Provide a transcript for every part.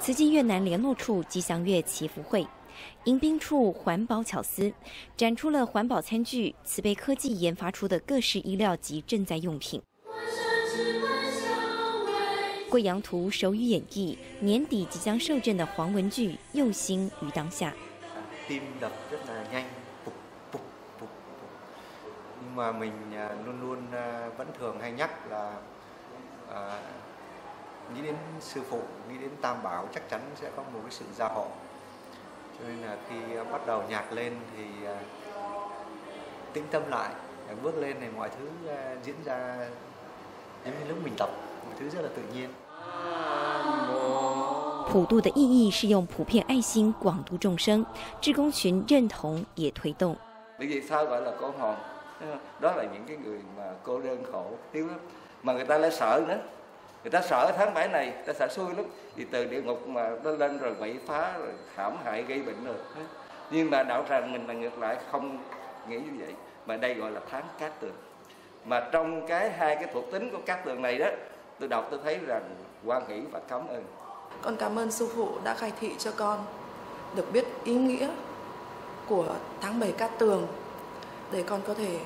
慈济越南联络处吉祥月祈福会，迎宾处环保巧思展出了环保餐具、慈悲科技研发出的各式衣料及赈灾用品。贵阳图手语演绎年底即将受赠的黄文具《用心于当下》。nghĩ đến sư phụ nghĩ đến tam bảo chắc chắn sẽ có một cái sự gia hộ cho nên là khi à, bắt đầu nhạc lên thì à, tĩnh tâm lại à, bước lên thì mọi thứ à, diễn ra giống như lúc mình tập mọi thứ rất là tự nhiên 普渡的意义是用普遍爱心广度众生，志工群认同也推动。 bởi vì sao gọi là cô hồn đó là những cái người mà cô đơn khổ thiếu lắm mà người ta lại sợ nữa người ta sợ tháng 7 này, người ta sợ xui lắm. Thì từ địa ngục mà nó lên rồi quậy phá, rồi hãm hại, gây bệnh rồi. Nhưng mà đạo tràng mình là ngược lại không nghĩ như vậy. Mà đây gọi là tháng cát tường. Mà trong cái hai cái thuộc tính của cát tường này đó, tôi đọc tôi thấy rằng quan hỷ và cảm ơn. Con cảm ơn sư phụ đã khai thị cho con được biết ý nghĩa của tháng 7 Cát Tường, để con có thể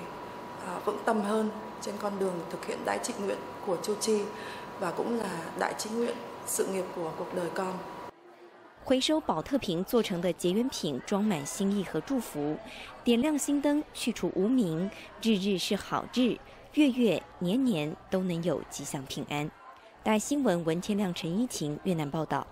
à, vững tâm hơn trên con đường thực hiện đại trịnh nguyện của Chu Chi. Cũng là đại chí nguyện sự nghiệp của cuộc đời con. 回收宝特瓶做成的结缘品，装满心意和祝福，点亮心灯，去除无名，日日是好日，月月年年都能有吉祥平安。大新闻文天亮、陈依晴越南报道。